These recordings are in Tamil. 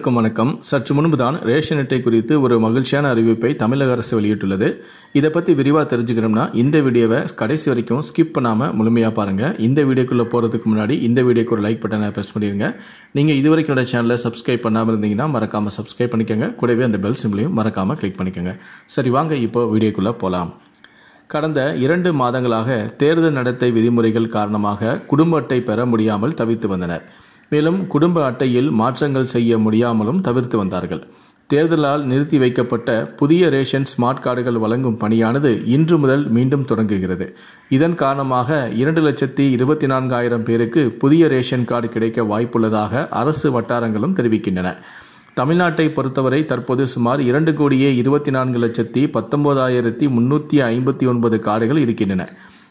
அனைவருக்கும் வணக்கம். சற்று முன்பு தான் ரேஷன் அட்டை குறித்து ஒரு மகிழ்ச்சியான அறிவிப்பை தமிழக அரசு வெளியிட்டுள்ளது. இதை பற்றி விரிவாக தெரிஞ்சுக்கணும்னா இந்த வீடியோவை கடைசி வரைக்கும் ஸ்கிப் பண்ணாமல் முழுமையாக பாருங்கள் இந்த வீடியோக்குள்ளே போகிறதுக்கு முன்னாடி இந்த வீடியோக்கு ஒரு லைக் பட்டனை ப்ரெஸ் பண்ணிடுங்க நீங்கள் இது வரைக்கும் என்னோட சேனலை சப்ஸ்கிரைப் பண்ணாமல் இருந்தீங்கன்னா மறக்காமல் சப்ஸ்கிரைப் பண்ணிக்கோங்க. கூடவே அந்த பெல் சிம்லையும் மறக்காமல் கிளிக் பண்ணிக்கோங்க. சரி வாங்க இப்போ வீடியோக்குள்ளே போகலாம் கடந்த இரண்டு மாதங்களாக தேர்தல் நடத்தை விதிமுறைகள் காரணமாக குடும்ப அட்டை பெற முடியாமல் தவித்து வந்தனர். மேலும் குடும்ப அட்டையில் மாற்றங்கள் செய்ய முடியாமலும் தவிர்த்து வந்தார்கள். தேர்தலால் நிறுத்தி வைக்கப்பட்ட புதிய ரேஷன் ஸ்மார்ட் கார்டுகள் வழங்கும் பணியானது இன்று முதல் மீண்டும் தொடங்குகிறது. இதன் காரணமாக இரண்டு லட்சத்தி இருபத்தி நான்காயிரம் பேருக்கு புதிய ரேஷன் கார்டு கிடைக்க வாய்ப்புள்ளதாக அரசு வட்டாரங்களும் தெரிவிக்கின்றன. தமிழ்நாட்டை பொறுத்தவரை தற்போது சுமார் இரண்டு கோடியே இருபத்தி நான்கு லட்சத்தி பத்தொன்பதாயிரத்தி முன்னூற்றி ஐம்பத்தி ஒன்பது கார்டுகள் இருக்கின்றன.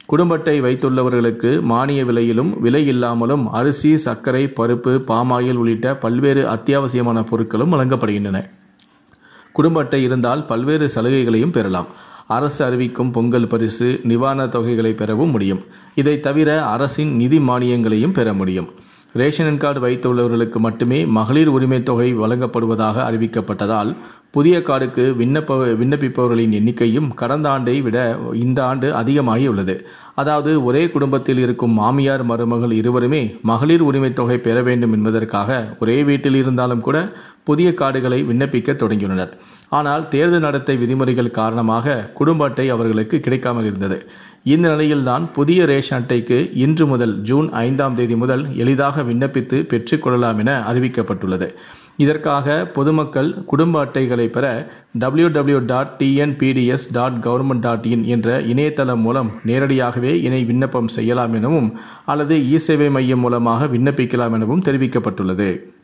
குடும்பத்தை வைத்துள்ளவர்களுக்கு மானிய விலையிலும் விலை இல்லாமலும் அரிசி சர்க்கரை பருப்பு பாமாயில் உள்ளிட்ட பல்வேறு அத்தியாவசியமான பொருட்களும் வழங்கப்படுகின்றன. குடும்பத்தை இருந்தால் பல்வேறு சலுகைகளையும் பெறலாம். அரசு அறிவிக்கும் பொங்கல் பரிசு நிவாரணத் தொகைகளை பெறவும் முடியும். இதை தவிர அரசின் நிதி மானியங்களையும் பெற முடியும். ரேஷன் கார்டு வைத்துள்ளவர்களுக்கு மட்டுமே மகளிர் உரிமைத் தொகை வழங்கப்படுவதாக அறிவிக்கப்பட்டதால் புதிய கார்டுக்கு விண்ணப்ப விண்ணப்பிப்பவர்களின் எண்ணிக்கையும் கடந்த ஆண்டை விட இந்த ஆண்டு அதிகமாகி உள்ளது அதாவது ஒரே குடும்பத்தில் இருக்கும் மாமியார் மருமகள் இருவருமே மகளிர் உரிமை தொகை பெற வேண்டும் என்பதற்காக ஒரே வீட்டில் இருந்தாலும் கூட புதிய கார்டுகளை விண்ணப்பிக்க தொடங்கியுள்ளனர். ஆனால் தேர்தல் நடத்தை விதிமுறைகள் காரணமாக குடும்ப அட்டை அவர்களுக்கு கிடைக்காமல் இருந்தது. இந்த நிலையில்தான் புதிய ரேஷன் அட்டைக்கு இன்று முதல் ஜூன் ஐந்தாம் தேதி முதல் எளிதாக விண்ணப்பித்து பெற்றுக்கொள்ளலாம் என அறிவிக்கப்பட்டுள்ளது. இதற்காக பொதுமக்கள் குடும்ப அட்டைகளை பெற W W dot TNPDS dot government dot in என்ற இணையதளம் மூலம் நேரடியாகவே இணை விண்ணப்பம் செய்யலாம் எனவும் அல்லது இ சேவை மையம் மூலமாக விண்ணப்பிக்கலாம் எனவும் தெரிவிக்கப்பட்டுள்ளது.